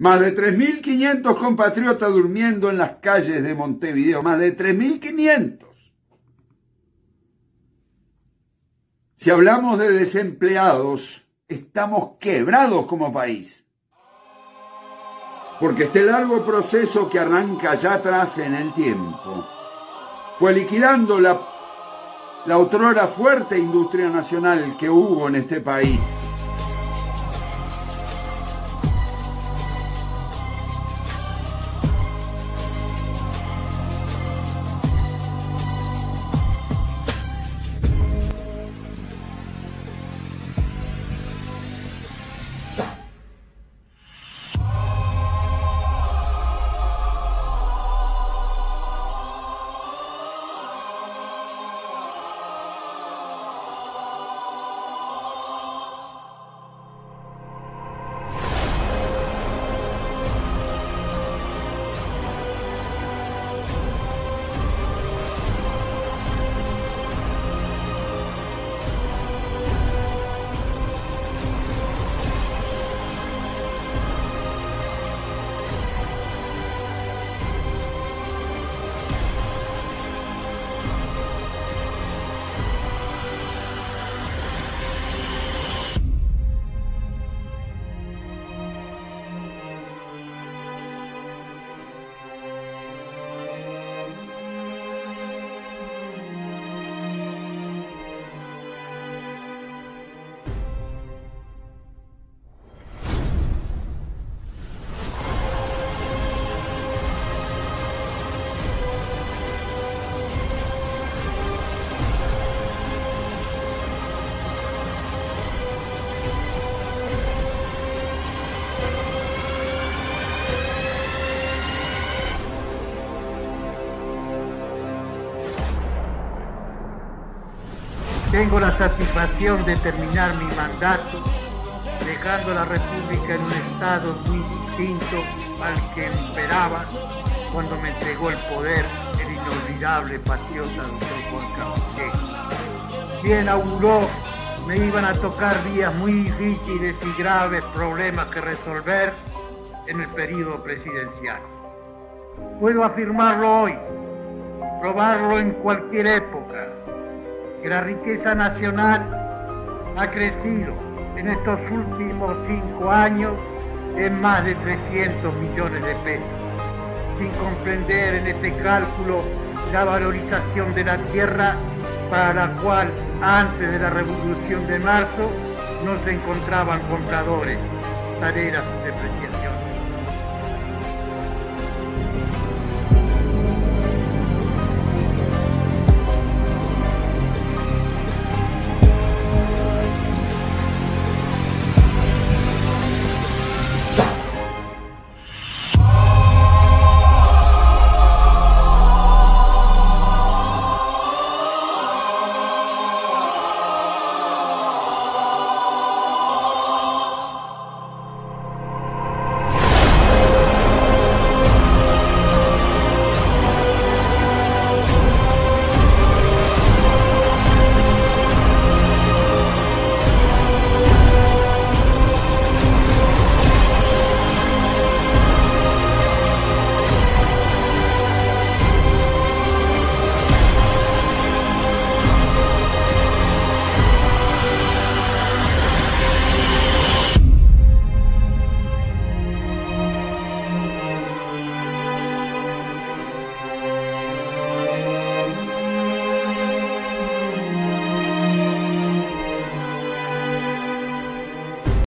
Más de 3.500 compatriotas durmiendo en las calles de Montevideo. Más de 3.500. Si hablamos de desempleados, estamos quebrados como país. Porque este largo proceso que arranca ya atrás en el tiempo fue liquidando la, la otrora fuerte industria nacional que hubo en este país Tengo la satisfacción de terminar mi mandato dejando la República en un estado muy distinto al que esperaba cuando me entregó el poder el inolvidable patriota doctor Juan Quien auguró me iban a tocar días muy difíciles y graves problemas que resolver en el periodo presidencial. Puedo afirmarlo hoy, probarlo en cualquier época que la riqueza nacional ha crecido en estos últimos cinco años en más de 300 millones de pesos, sin comprender en este cálculo la valorización de la tierra para la cual antes de la revolución de marzo no se encontraban compradores, tareas y depreciaciones.